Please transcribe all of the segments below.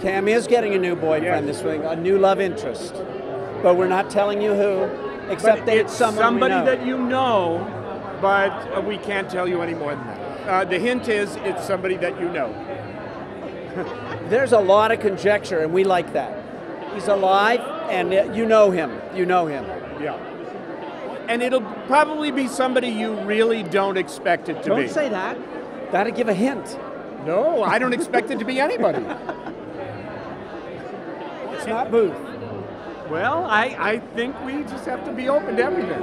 Cam is getting a new boyfriend Yes. this week, a new love interest. But we're not telling you who, except But that it's someone somebody that you know, but uh, we can't tell you any more than that. Uh, the hint is it's somebody that you know. There's a lot of conjecture, and we like that. He's alive, and uh, you know him. You know him. Yeah. And it'll probably be somebody you really don't expect it to be. Don't say that. That'd give a hint. no, I don't expect it to be anybody. It's not Booth. Well, I, I think we just have to be open to everything.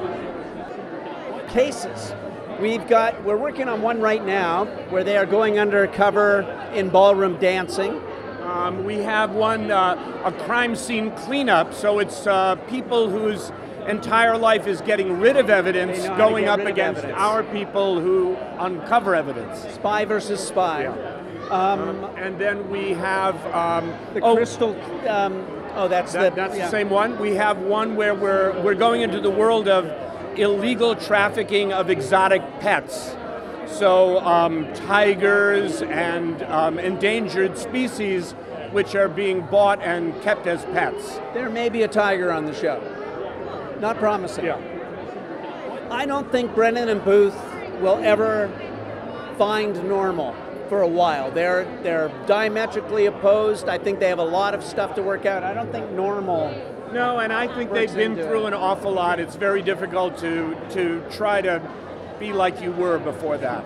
Cases. We've got. We're working on one right now where they are going undercover in ballroom dancing. Um, we have one, uh, a crime scene cleanup, so it's uh, people whose entire life is getting rid of evidence, They know how to going up against our people who uncover evidence. Spy versus spy. Yeah. Um, And then we have um, the oh, crystal. Um, oh, that's that- the. that's yeah. the same one. We have one where we're we're going into the world of illegal trafficking of exotic pets. So um, tigers and um, endangered species, which are being bought and kept as pets. There may be a tiger on the show. Not promising. Yeah. I don't think Brennan and Booth will ever find normal for a while. They're they're diametrically opposed. I think they have a lot of stuff to work out. I don't think normal. No, and I think they've been through it. an awful lot. It's very difficult to to try to be like you were before that.